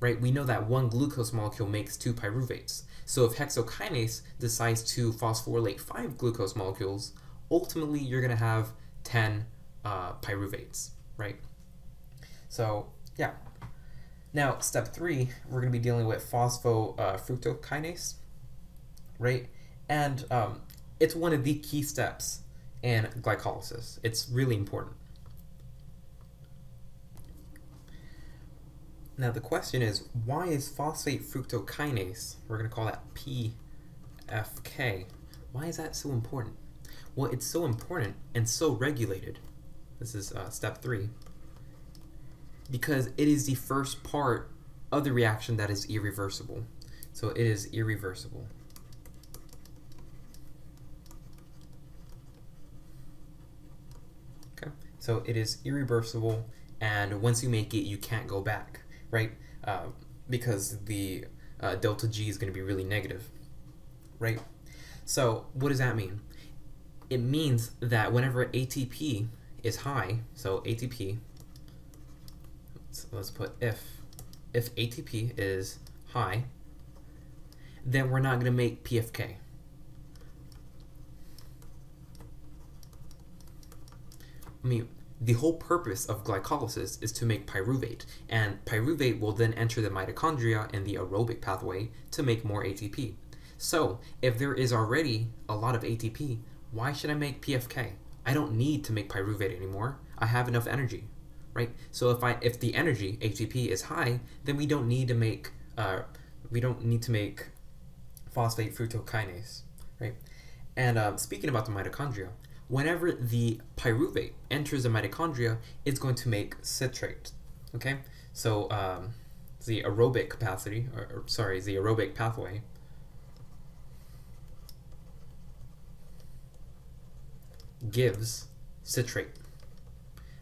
S1: right? We know that one glucose molecule makes two pyruvates. So if hexokinase decides to phosphorylate five glucose molecules, ultimately you're going to have 10 uh, pyruvates, right? So, yeah. Now, step three, we're going to be dealing with phosphofructokinase, uh, right? And um, it's one of the key steps in glycolysis. It's really important. Now the question is, why is phosphate fructokinase, we're going to call that PFK, why is that so important? Well, it's so important and so regulated. This is uh, step three. Because it is the first part of the reaction that is irreversible. So it is irreversible. Okay, so it is irreversible, and once you make it, you can't go back right? Uh, because the uh, delta G is going to be really negative, right? So what does that mean? It means that whenever ATP is high, so ATP, let's, let's put if, if ATP is high, then we're not going to make PFK. I mean, the whole purpose of glycolysis is to make pyruvate, and pyruvate will then enter the mitochondria in the aerobic pathway to make more ATP. So, if there is already a lot of ATP, why should I make PFK? I don't need to make pyruvate anymore. I have enough energy, right? So if I if the energy ATP is high, then we don't need to make uh, we don't need to make phosphate fructokinase, right? And uh, speaking about the mitochondria, whenever the pyruvate enters the mitochondria, it's going to make citrate. Okay, so um, the aerobic capacity, or, or sorry, the aerobic pathway. gives citrate.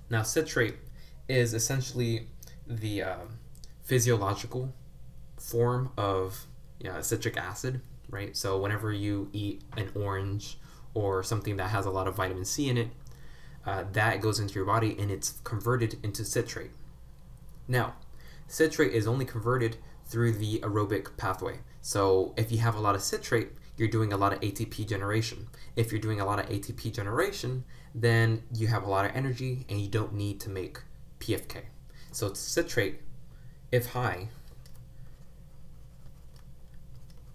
S1: Now, citrate is essentially the uh, physiological form of you know, citric acid, right? So whenever you eat an orange or something that has a lot of vitamin C in it, uh, that goes into your body and it's converted into citrate. Now, citrate is only converted through the aerobic pathway. So if you have a lot of citrate, you're doing a lot of ATP generation. If you're doing a lot of ATP generation, then you have a lot of energy and you don't need to make PFK. So citrate, if high,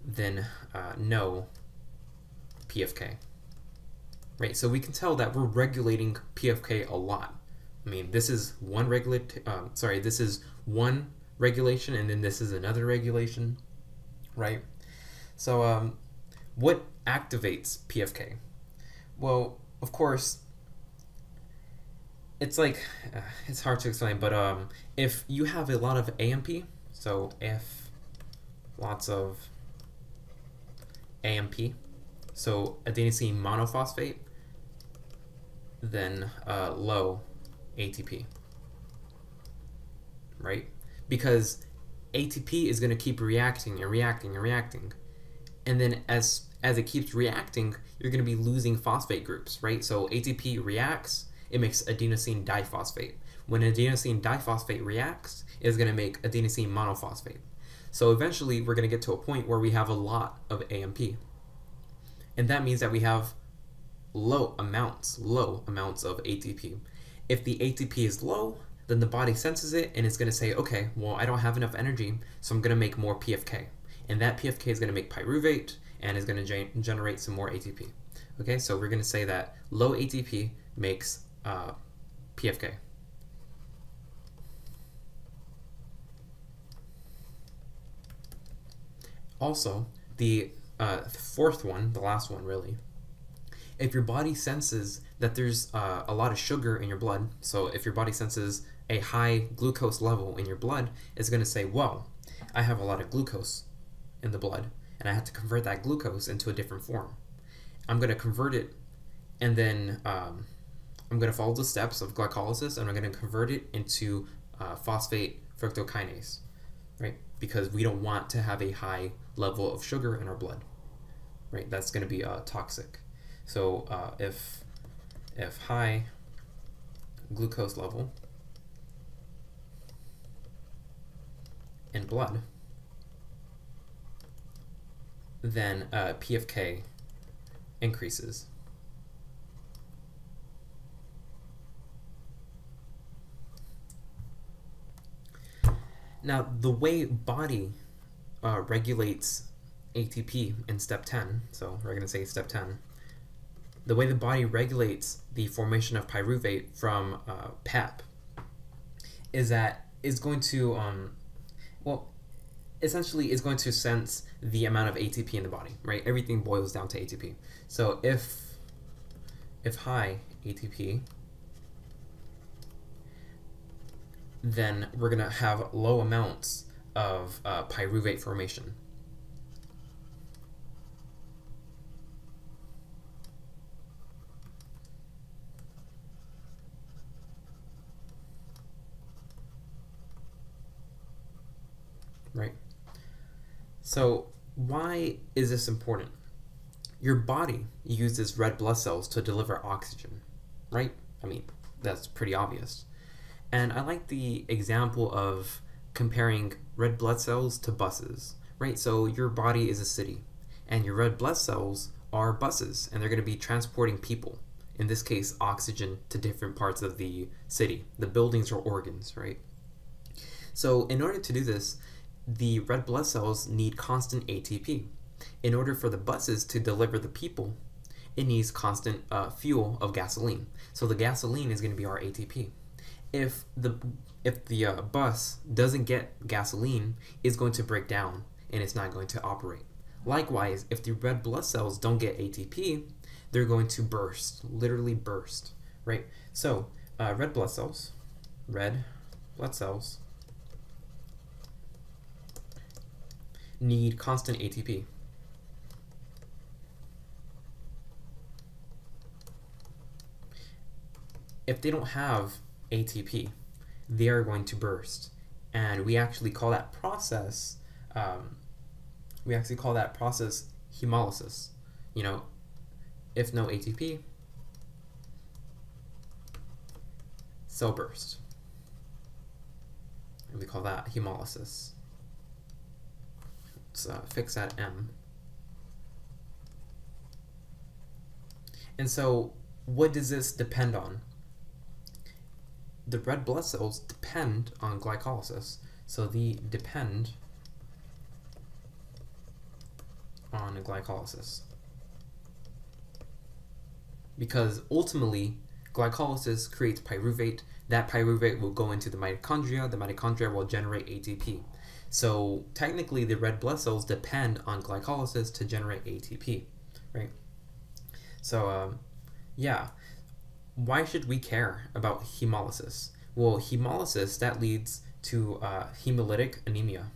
S1: then uh, no PFK right? So we can tell that we're regulating PFK a lot. I mean, this is one regulate. Um, sorry, this is one regulation, and then this is another regulation, right? So, um, what activates PFK? Well, of course, it's like uh, it's hard to explain, but um, if you have a lot of AMP, so if lots of AMP, so adenosine monophosphate, then uh, low ATP, right? Because ATP is going to keep reacting and reacting and reacting, and then as as it keeps reacting, you're going to be losing phosphate groups, right? So ATP reacts, it makes adenosine diphosphate. When adenosine diphosphate reacts, it's going to make adenosine monophosphate. So eventually, we're going to get to a point where we have a lot of AMP. And that means that we have low amounts, low amounts of ATP. If the ATP is low, then the body senses it and it's going to say, okay, well, I don't have enough energy, so I'm going to make more PFK. And that PFK is going to make pyruvate and is going to gen generate some more ATP. Okay, so we're going to say that low ATP makes uh, PFK. Also, the uh, fourth one, the last one really, if your body senses that there's uh, a lot of sugar in your blood, so if your body senses a high glucose level in your blood, it's going to say, well, I have a lot of glucose in the blood, and I have to convert that glucose into a different form. I'm going to convert it, and then um, I'm going to follow the steps of glycolysis and I'm going to convert it into uh, phosphate fructokinase, right? Because we don't want to have a high level of sugar in our blood, right? That's going to be uh, toxic. So uh, if if high glucose level in blood, then uh, PFK increases. Now, the way body uh, regulates ATP in step 10, so we're going to say step 10, the way the body regulates the formation of pyruvate from uh, is that it's going to, um, well, essentially is going to sense the amount of ATP in the body, right? Everything boils down to ATP. So if if high ATP, then we're gonna have low amounts of uh, pyruvate formation. Right. So why is this important? Your body uses red blood cells to deliver oxygen, right? I mean, that's pretty obvious. And I like the example of comparing red blood cells to buses, right? So your body is a city, and your red blood cells are buses, and they're going to be transporting people, in this case, oxygen to different parts of the city. The buildings are organs, right? So in order to do this, the red blood cells need constant ATP. In order for the buses to deliver the people, it needs constant uh, fuel of gasoline. So the gasoline is going to be our ATP. If the if the uh, bus doesn't get gasoline, it's going to break down and it's not going to operate. Likewise, if the red blood cells don't get ATP, they're going to burst, literally burst, right? So uh, red blood cells, red blood cells need constant ATP. If they don't have ATP, they are going to burst. And we actually call that process, um, we actually call that process hemolysis. You know, if no ATP, cell burst. And we call that hemolysis let's uh, fix that M. And so what does this depend on? The red blood cells depend on glycolysis. So they depend on glycolysis. Because ultimately, glycolysis creates pyruvate. That pyruvate will go into the mitochondria. The mitochondria will generate ATP. So technically, the red blood cells depend on glycolysis to generate ATP, right? So um, yeah, why should we care about hemolysis? Well, hemolysis that leads to uh, hemolytic anemia.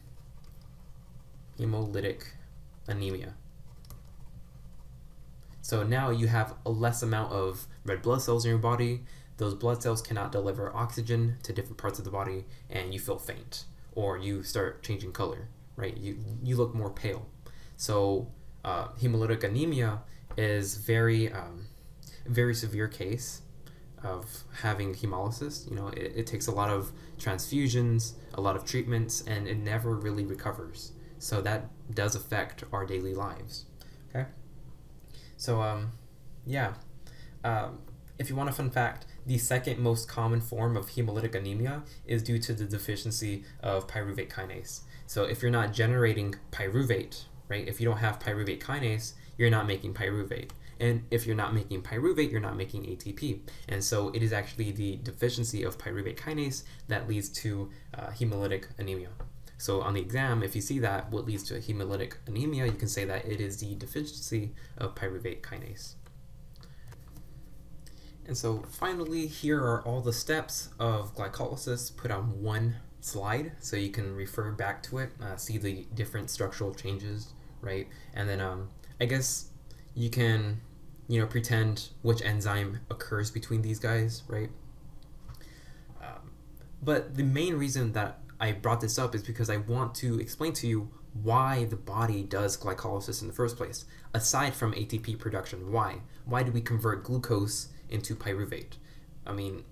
S1: Hemolytic anemia. So now you have a less amount of red blood cells in your body. Those blood cells cannot deliver oxygen to different parts of the body, and you feel faint or you start changing color, right? You, you look more pale. So uh, hemolytic anemia is very, um, very severe case of having hemolysis. You know, it, it takes a lot of transfusions, a lot of treatments, and it never really recovers. So that does affect our daily lives. Okay. So um, yeah. Um, if you want a fun fact, the second most common form of hemolytic anemia is due to the deficiency of pyruvate kinase. So if you're not generating pyruvate, right, if you don't have pyruvate kinase, you're not making pyruvate. And if you're not making pyruvate, you're not making ATP. And so it is actually the deficiency of pyruvate kinase that leads to uh, hemolytic anemia. So on the exam, if you see that, what leads to hemolytic anemia, you can say that it is the deficiency of pyruvate kinase. And so finally, here are all the steps of glycolysis put on one slide, so you can refer back to it, uh, see the different structural changes, right? And then um, I guess you can you know, pretend which enzyme occurs between these guys, right? Um, but the main reason that I brought this up is because I want to explain to you why the body does glycolysis in the first place, aside from ATP production. Why? Why do we convert glucose into pyruvate? I mean,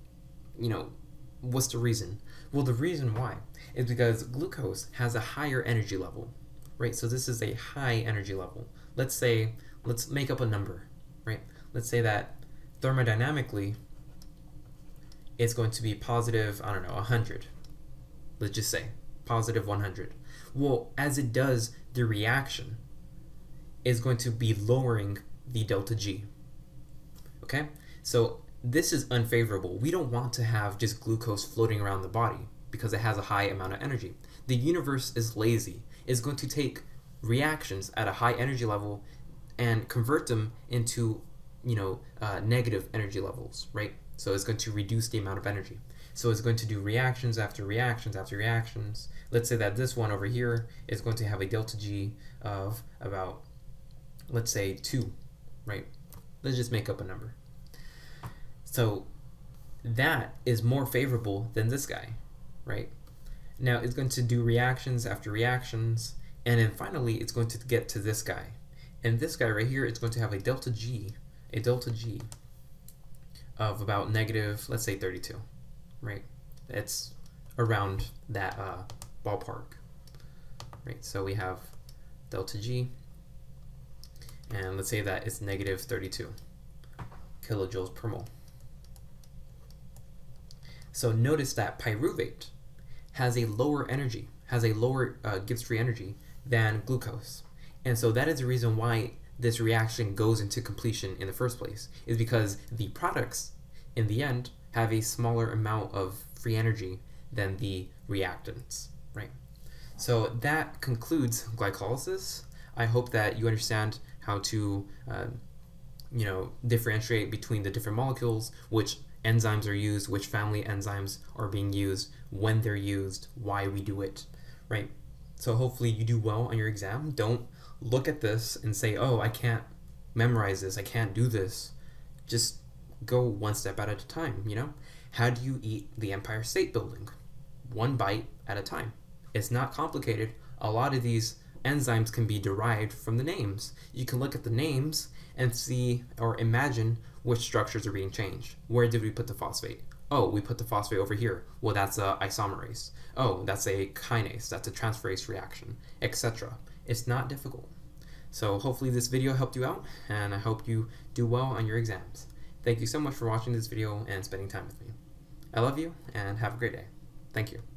S1: you know, what's the reason? Well, the reason why is because glucose has a higher energy level, right? So this is a high energy level. Let's say, let's make up a number, right? Let's say that thermodynamically, it's going to be positive, I don't know, 100. Let's just say positive 100. Well, as it does the reaction, is going to be lowering the delta G. Okay? So this is unfavorable. We don't want to have just glucose floating around the body because it has a high amount of energy. The universe is lazy. It's going to take reactions at a high energy level and convert them into, you know, uh, negative energy levels, right? So it's going to reduce the amount of energy. So it's going to do reactions after reactions after reactions. Let's say that this one over here is going to have a delta G of about, let's say 2, right? Let's just make up a number. So that is more favorable than this guy, right? Now it's going to do reactions after reactions, and then finally it's going to get to this guy. And this guy right here is going to have a delta G, a delta G of about negative, let's say 32, right? It's around that uh, ballpark, right? So we have delta G, and let's say that it's negative 32 kilojoules per mole. So notice that pyruvate has a lower energy, has a lower uh, Gibbs free energy than glucose. And so that is the reason why this reaction goes into completion in the first place, is because the products in the end have a smaller amount of free energy than the reactants, right? So that concludes glycolysis. I hope that you understand how to, uh, you know, differentiate between the different molecules, which enzymes are used, which family enzymes are being used, when they're used, why we do it, right? So hopefully you do well on your exam. Don't look at this and say, oh, I can't memorize this, I can't do this. Just go one step at a time, you know? How do you eat the Empire State Building? One bite at a time. It's not complicated. A lot of these enzymes can be derived from the names. You can look at the names and see or imagine which structures are being changed. Where did we put the phosphate? Oh, we put the phosphate over here. Well, that's a isomerase. Oh, that's a kinase. That's a transferase reaction, etc. It's not difficult. So hopefully this video helped you out, and I hope you do well on your exams. Thank you so much for watching this video and spending time with me. I love you, and have a great day. Thank you.